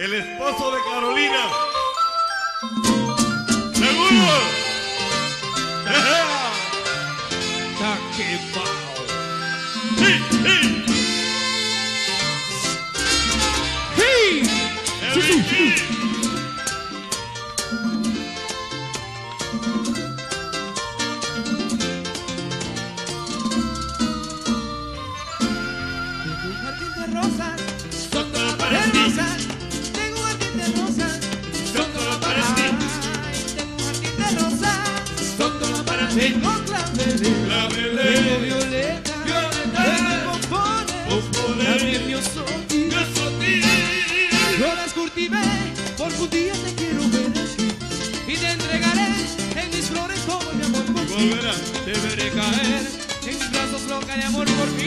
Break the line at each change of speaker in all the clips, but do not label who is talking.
el esposo de Carolina. Tengo clavelera, tengo violeta, tengo pompones, también miosotis. Yo las cultivé. Porque un día te quiero ver. Así y te entregaré en mis flores todo mi amor. Por ti. Te veré caer. En mis brazos loca de amor por mí.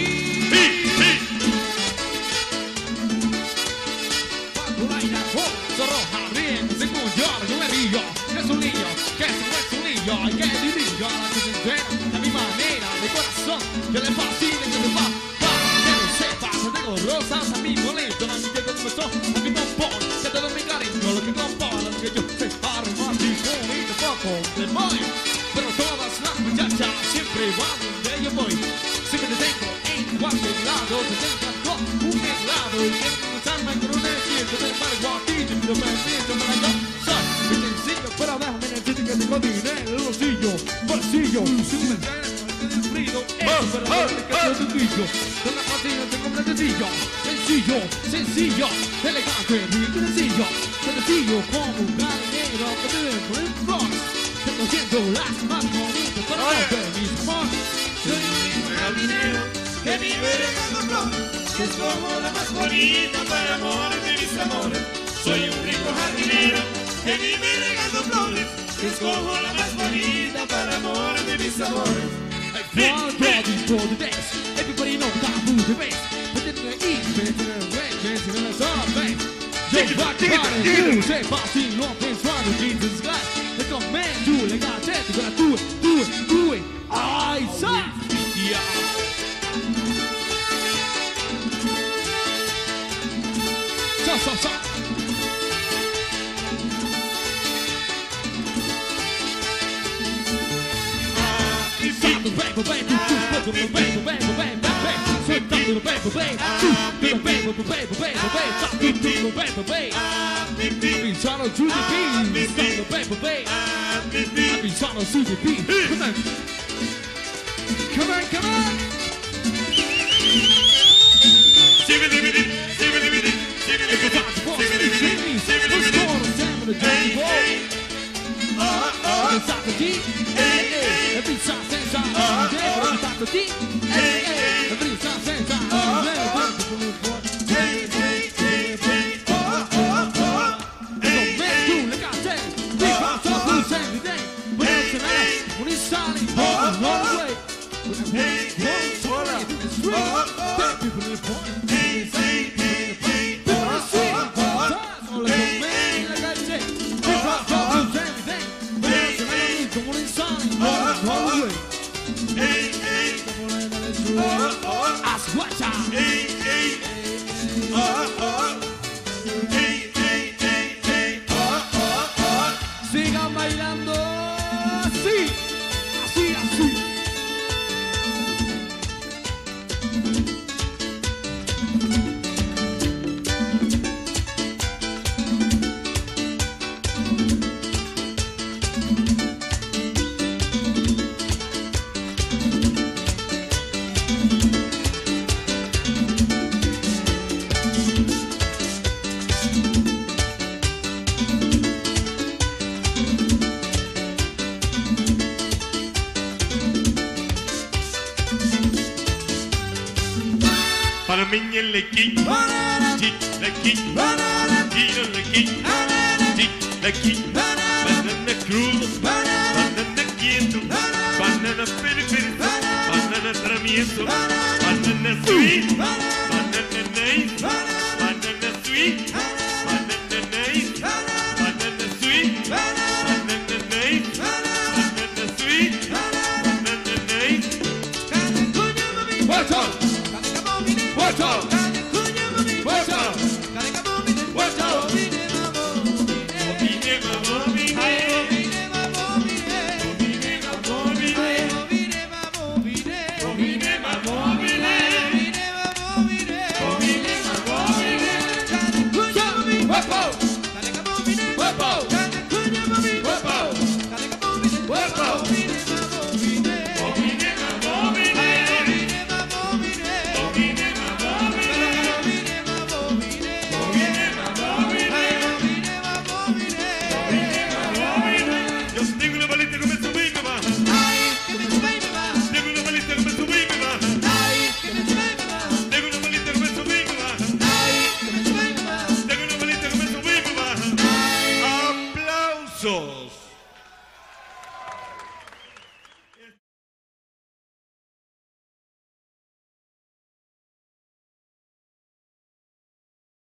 Que le fascine, que le va, va, que no sepa, que tengo rosas a mi boleto, a mi que comenzó, a mi bombón, que todo mi cariño, lo que compone, lo que yo sé, romántico, y tampoco te voy, pero todas las muchachas siempre van donde yo voy, siempre te tengo en cualquier lado, te tengo un helado, y quiero comenzarme con un desierto, te embargo a ti, te pido permiso sencillo, sencillo, sencillo, elegante, sencillo, sencillo como un que vive por el las más bonitas para mis soy un rico jardinero que vive regando flores, que es como la más bonita para amores de mis amores, soy un rico jardinero que vive regando flores, que es como la más bonita para amores de mis amores. Big dog for the dance. Everybody knows how the bass. But then the east man to the red man to the south man. Yo, rock the body, you say, bossy, north and swine Jesus Christ. Let the man do it like I said, do it, do it, do it. I saw. Yeah. Come on, gonna Sam and the bang, bang, bang, bang, bang, bang, bang, bang, bang, bang. Swing down to the bang, bang, bang, to the bang, bang, bang, bang, bang, stop to the bang, bang, bang. I've been trying to do the beat, stop the bang, bang, bang. I've been trying to do the beat. Come on, come on, come on. Everybody wants to see me. What's going on, Sam, in the dirty boy? Stop the beat. Every shot, same shot, every day. Stop the beat. Every shot, same shot, every day. Man, do like I said. We bounce off loose every day. But it's an ass when he's shining, walking all the way. When the world's wrong, so I in the street. Dead people in the point. People
Sweet. Gonna licky, banana, banana, banana, banana, banana. Banana, banana. Banana banana. Banana sweet, banana. Nice, banana sweet. I'm a movie man.
Aplausos.